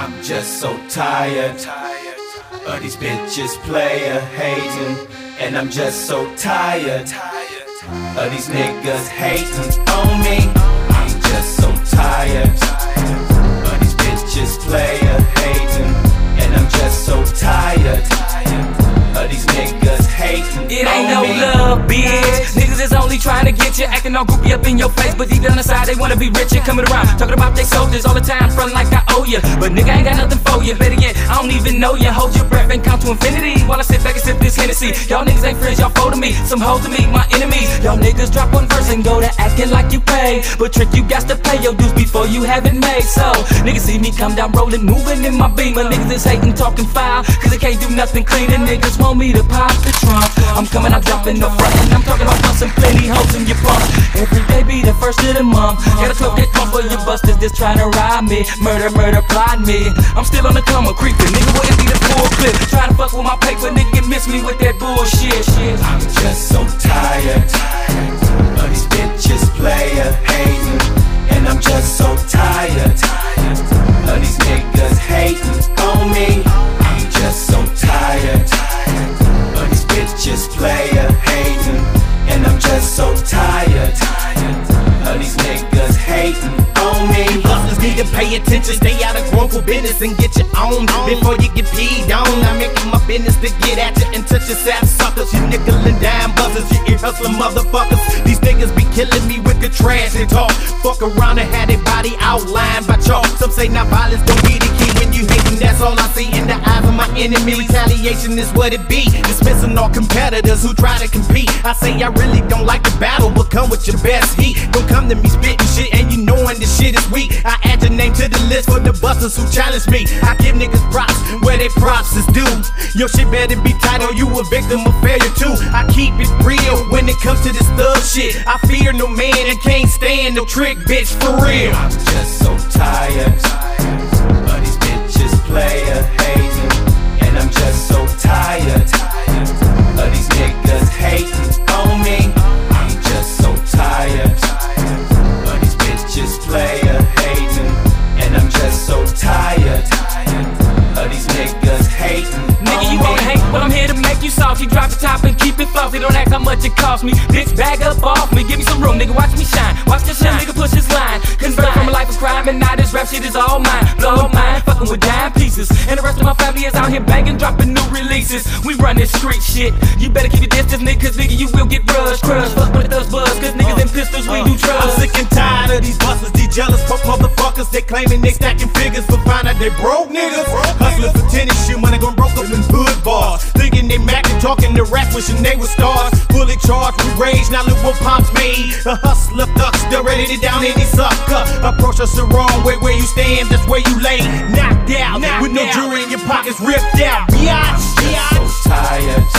I'm just so tired. Of these bitches player hating, and I'm just so tired. Of these niggas hating on me. I'm just so tired. Of these bitches player Niggas only trying to get you, acting all goofy up in your face, but deep down inside they wanna be rich and coming around, talking about they soldiers all the time, front like I owe you. But nigga I ain't got nothing for you. Better yet, I don't even know you. Hold your breath and count to infinity while I sit back and sip this Hennessy. Y'all niggas ain't friends, y'all foe to me. Some hoes to me, my enemies. Y'all niggas drop one verse and go to acting like you pay, but trick you got to pay your dues before you have it made. So niggas see me come down rolling, moving in my beamer. Niggas is hating, talking foul, cause they can't do nothing clean. And niggas want me to pop the trunk. I'm coming out dropping no front, and I'm talking about busting plenty hoes in your pump. Every day be the first of the month. Got a 12 get come for your busters just trying to ride me. Murder, murder, plot me. I'm still on the come, I'm creeping. Nigga, what empty me. Hustlers need to pay attention, stay out of wrongful business and get your own before you get peed on. I make it my business to get at you and touch your sap suckers. You nickel and dime buzzers, you ear hustling motherfuckers. These niggas be killing me with the trash they talk. Fuck around and had their body outlined by chalk. Some say now violence don't be the key when you hating. That's all I see in the eyes of my enemy. Retaliation is what it be. Dismissing all competitors who try to compete. I say I really don't like the battle, but come with your best heat. Don't come to me spitting shit and you this shit is weak. I add your name to the list for the busters who challenge me. I give niggas props where they props is due. Your shit better be tight or you a victim of failure too. I keep it real when it comes to this thug shit. I fear no man and can't stand no trick, bitch, for real. I'm just so tired these bitches player hating, and I'm just so tired top and flossy. Don't ask how much it cost me. Bitch, bag up off me. Give me some room, nigga. Watch me shine. Watch this shine. Nigga, push this line. Convert from a life of crime, and now this rap shit is all mine. Blow mine, fucking with dime pieces. And the rest of my family is out here banging, dropping new releases. We run this street shit. You better keep your distance, nigga, cause nigga, you will get brushed. Crushed, fuck with the buzz, cause niggas and pistols, we do trust. Tired of these busters, these jealous punk motherfuckers. They claiming they stacking figures, but find out they broke niggas. Hustlers for tennis shoe, money gon' broke up in hood bars. Thinking they Mac and talking to rap, wishing they were stars. Fully charged with rage, now look what pops made. A hustler thugs, still ready to down any sucker. Approach us the wrong way, where you stand, that's where you lay. Knocked out, with no jewelry in your pockets ripped out. Biatch, so tired